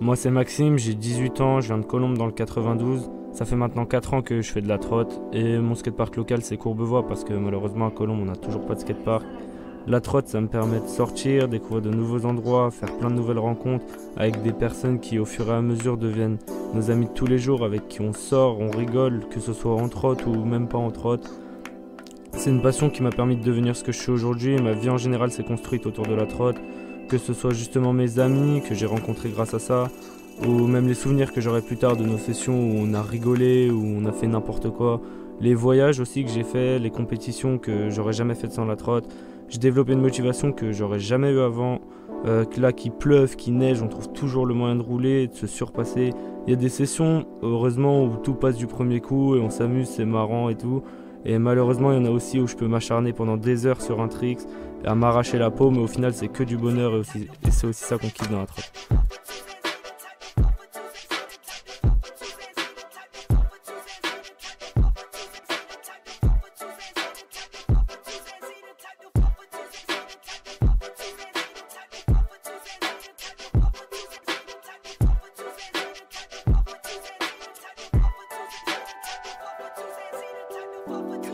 Moi c'est Maxime, j'ai 18 ans, je viens de Colombe dans le 92. Ça fait maintenant 4 ans que je fais de la trotte et mon skatepark local c'est Courbevoie parce que malheureusement à Colombe on n'a toujours pas de skatepark. La trotte ça me permet de sortir, découvrir de nouveaux endroits, faire plein de nouvelles rencontres avec des personnes qui au fur et à mesure deviennent nos amis de tous les jours, avec qui on sort, on rigole, que ce soit en trotte ou même pas en trotte. C'est une passion qui m'a permis de devenir ce que je suis aujourd'hui et ma vie en général s'est construite autour de la trotte que ce soit justement mes amis que j'ai rencontrés grâce à ça, ou même les souvenirs que j'aurai plus tard de nos sessions où on a rigolé, où on a fait n'importe quoi, les voyages aussi que j'ai fait, les compétitions que j'aurais jamais faites sans la trotte. J'ai développé une motivation que j'aurais jamais eu avant. Euh, que là, qu'il pleuve, qu'il neige, on trouve toujours le moyen de rouler, de se surpasser. Il y a des sessions, heureusement, où tout passe du premier coup et on s'amuse, c'est marrant et tout. Et malheureusement, il y en a aussi où je peux m'acharner pendant des heures sur un tricks, à m'arracher la peau, mais au final, c'est que du bonheur et, c'est aussi ça qu'on kiffe dans la trotte. 我不疼